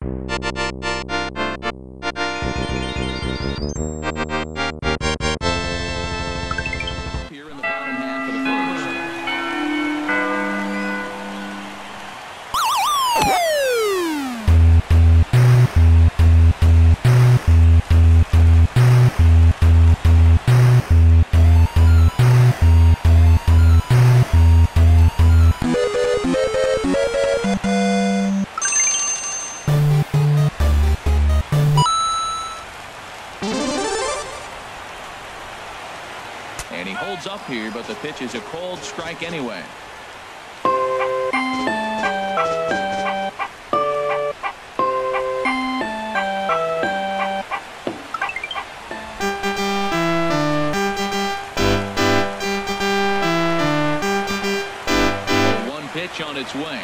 Thank you. And he holds up here, but the pitch is a cold strike anyway. One pitch on its way.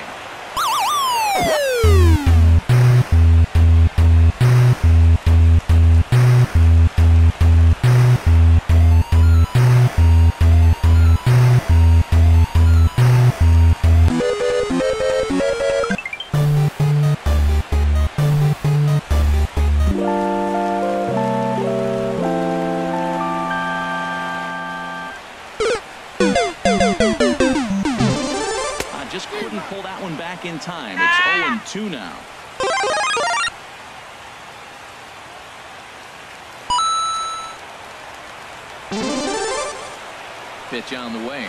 Pull that one back in time. It's 0-2 now. Pitch on the way.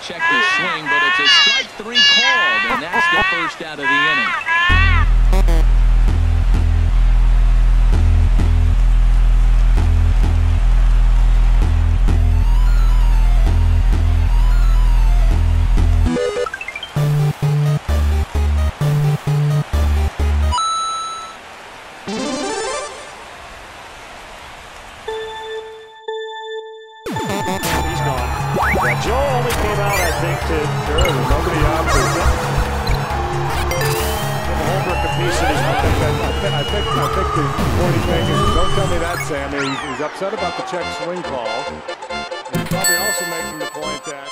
Checked his swing, but it's a Joe only came out, I think, to sure, nobody out to give Holbrook a piece of his I mind. think, I think, I think, the pointy thing is, don't tell me that, Sammy. He's, he's upset about the check swing call. He's probably also making the point that